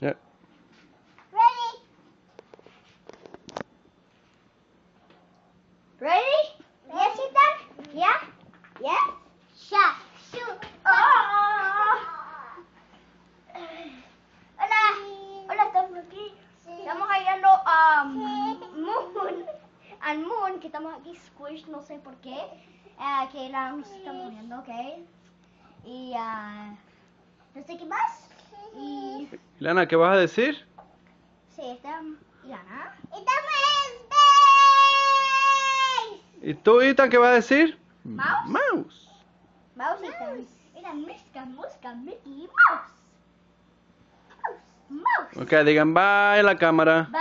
Yeah. Ready? Ready? Yes, Ethan? Yeah? Yes? Shot. Shoot. Oh! Ala! Ala, tama lagi. Tama kay ano, um, moon. Ang moon, kita mo squish, no sé por qué. Eh, kailangan nos está muriendo, okay? Y, ah, no sé qué más. Ilana, ¿qué vas a decir? sí, esta, Ilana. Estamos en space! ¿Y tú, Ethan, qué vas a decir? Mouse. Mouse. Mouse, Ethan. Mira, musca, musca, Mickey Mouse. Mouse. Mouse. Ok, digan bye a la cámara. Bye.